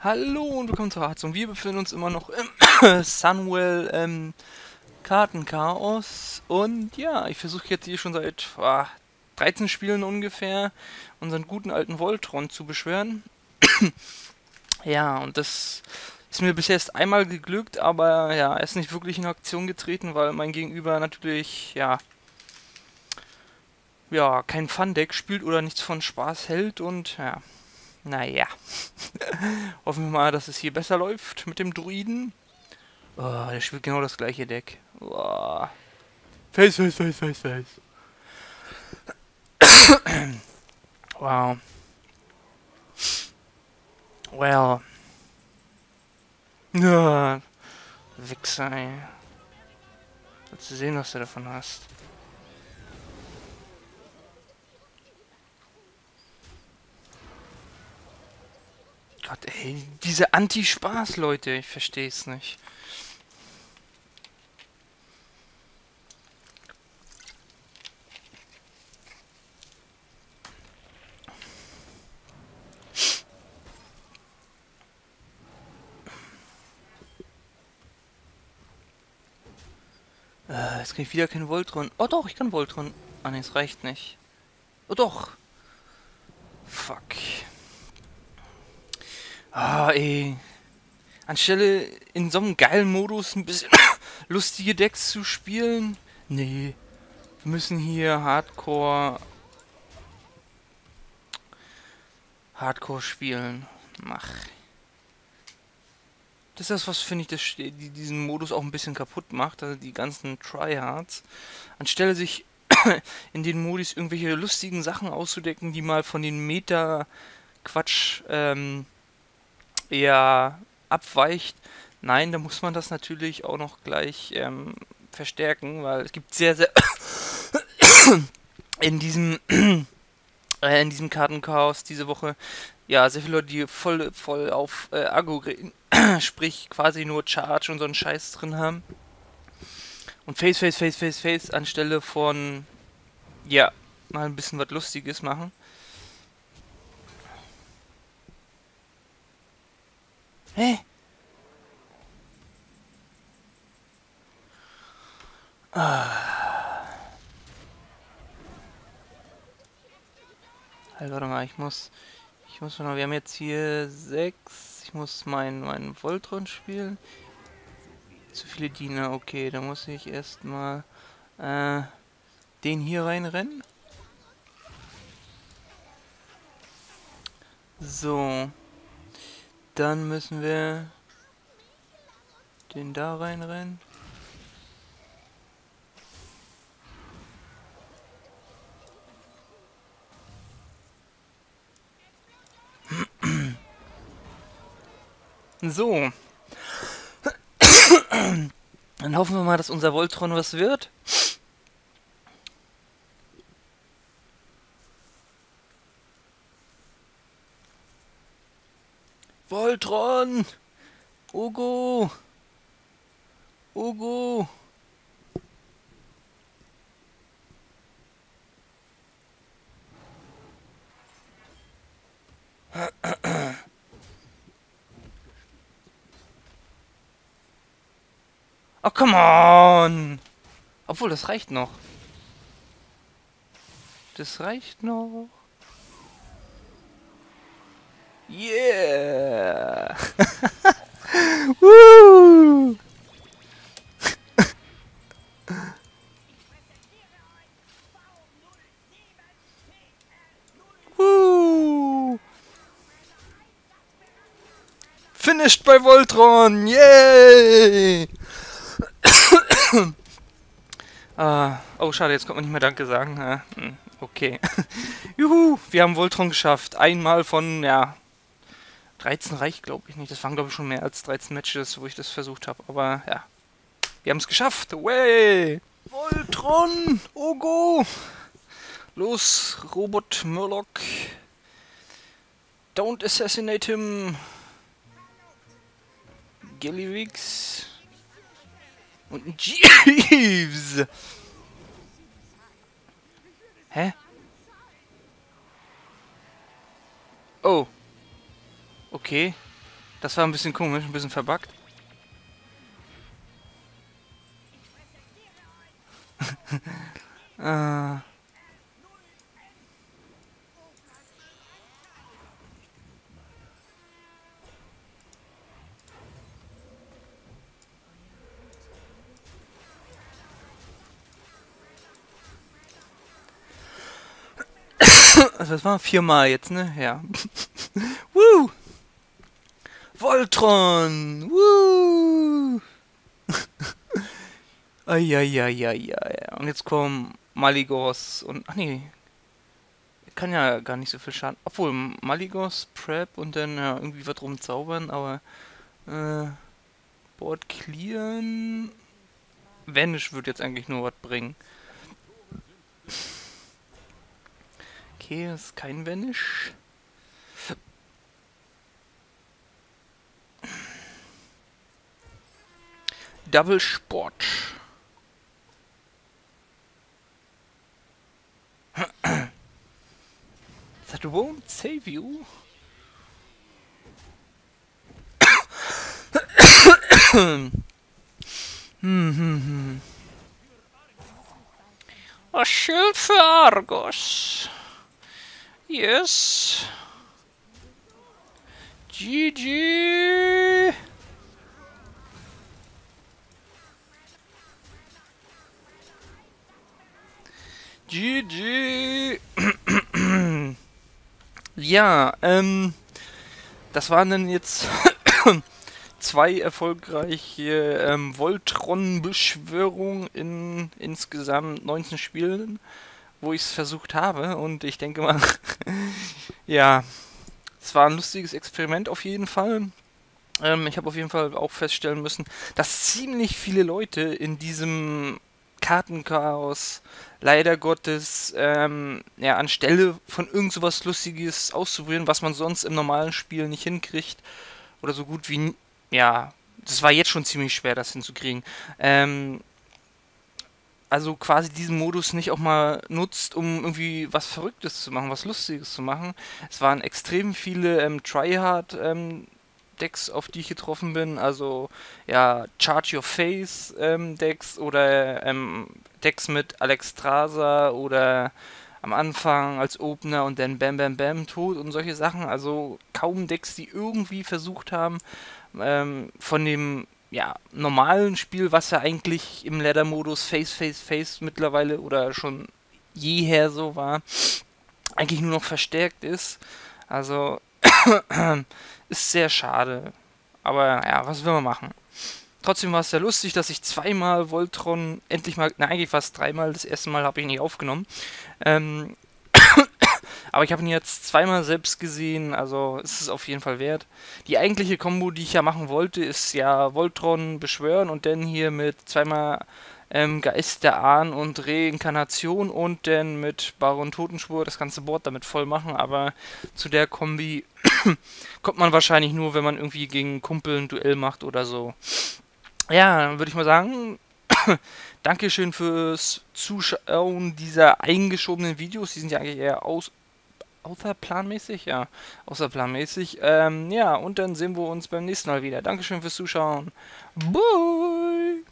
Hallo und willkommen zur Herzung. Wir befinden uns immer noch im Sunwell ähm, Kartenchaos. Und ja, ich versuche jetzt hier schon seit ah, 13 Spielen ungefähr unseren guten alten Voltron zu beschweren. ja, und das ist mir bisher erst einmal geglückt, aber ja, er ist nicht wirklich in Aktion getreten, weil mein Gegenüber natürlich, ja, ja, kein Fun-Deck spielt oder nichts von Spaß hält und ja, naja. Hoffen wir mal, dass es hier besser läuft mit dem Druiden. Oh, der spielt genau das gleiche Deck. Oh. Face, face, face, face, face. wow. Well. Ja. Wichser, ey. Willst du sehen, was du davon hast? Gott, ey, diese Anti-Spaß, Leute, ich verstehe es nicht. Äh, jetzt kann ich wieder kein Voltron. Oh doch, ich kann Voltron. Ah ne, es reicht nicht. Oh doch. Fuck. Ah, ey. Anstelle in so einem geilen Modus ein bisschen lustige Decks zu spielen. Nee. Wir müssen hier Hardcore. Hardcore spielen. Mach. Das ist das, was finde ich, das, diesen Modus auch ein bisschen kaputt macht. Also die ganzen Tryhards. Anstelle sich in den Modus irgendwelche lustigen Sachen auszudecken, die mal von den Meta-Quatsch ähm, eher abweicht. Nein, da muss man das natürlich auch noch gleich ähm, verstärken, weil es gibt sehr, sehr in diesem äh, in diesem Kartenchaos diese Woche ja sehr viele Leute, die voll voll auf äh, Agro sprich quasi nur Charge und so einen Scheiß drin haben. Und Face, Face, Face, Face, Face anstelle von ja, mal ein bisschen was Lustiges machen. Hä? Ah. Halt, warte mal, ich muss... Ich muss mal... Wir haben jetzt hier sechs. Ich muss meinen mein Voltron spielen. Zu viele Diener, okay. Da muss ich erstmal äh, den hier reinrennen. So. Dann müssen wir den da reinrennen. So. Dann hoffen wir mal, dass unser Voltron was wird. Voltron! Ugo! Ugo! Oh, come on! Obwohl, das reicht noch. Das reicht noch. Yeah! Woo! Woo! Finished bei Voltron! Yay! ah, oh, schade, jetzt kommt man nicht mehr Danke sagen. Ja, hm, okay. Juhu, wir haben Voltron geschafft. Einmal von, ja, 13 reicht, glaube ich nicht. Das waren, glaube ich, schon mehr als 13 Matches, wo ich das versucht habe. Aber ja, wir haben es geschafft. Way! Voltron! Ogo! Los, Robot Murloc. Don't assassinate him. Gillywix. Und Jeeves. Hä? Oh. Okay. Das war ein bisschen komisch, ein bisschen verbuggt. äh. Also das war viermal jetzt, ne? Ja. Woo! Voltron! Woo! Eieieiei. Und jetzt kommen Maligos und. Ach nee. Kann ja gar nicht so viel Schaden. Obwohl, Maligos, Prep und dann ja, irgendwie was rumzaubern, aber. Äh, Board clearen. Vanish wird jetzt eigentlich nur was bringen. Okay, ist kein Vanish. Double Sport. That won't save you. hm. A Schild for Argos. Yes. GG. GG. ja, ähm, das waren dann jetzt zwei erfolgreiche ähm, Voltron-Beschwörungen in insgesamt 19 Spielen, wo ich es versucht habe. Und ich denke mal, ja, es war ein lustiges Experiment auf jeden Fall. Ähm, ich habe auf jeden Fall auch feststellen müssen, dass ziemlich viele Leute in diesem Kartenchaos leider Gottes ähm, ja, anstelle von irgend so was Lustiges auszuprobieren, was man sonst im normalen Spiel nicht hinkriegt oder so gut wie ja, das war jetzt schon ziemlich schwer, das hinzukriegen. Ähm, also quasi diesen Modus nicht auch mal nutzt, um irgendwie was Verrücktes zu machen, was Lustiges zu machen. Es waren extrem viele ähm, Tryhard ähm, Decks, auf die ich getroffen bin. Also ja, Charge Your Face ähm, Decks oder ähm, Decks mit Alexstrasza oder am Anfang als Opener und dann Bam Bam Bam tot und solche Sachen. Also kaum Decks, die irgendwie versucht haben, ähm, von dem ja, normalen Spiel, was ja eigentlich im Ladder-Modus Face, Face, Face mittlerweile oder schon jeher so war, eigentlich nur noch verstärkt ist. Also ist sehr schade. Aber ja, was will man machen? Trotzdem war es sehr lustig, dass ich zweimal Voltron endlich mal, na eigentlich fast dreimal, das erste Mal habe ich nicht aufgenommen. Ähm, aber ich habe ihn jetzt zweimal selbst gesehen, also ist es auf jeden Fall wert. Die eigentliche Combo, die ich ja machen wollte, ist ja Voltron beschwören und dann hier mit zweimal ähm, Geist der Ahn und Reinkarnation und dann mit Baron Totenspur das ganze Board damit voll machen, aber zu der Kombi kommt man wahrscheinlich nur, wenn man irgendwie gegen Kumpel ein Duell macht oder so. Ja, dann würde ich mal sagen, Dankeschön fürs Zuschauen dieser eingeschobenen Videos. Die sind ja eigentlich eher aus außerplanmäßig, ja, außerplanmäßig. Ähm, ja, und dann sehen wir uns beim nächsten Mal wieder. Dankeschön fürs Zuschauen. Bye!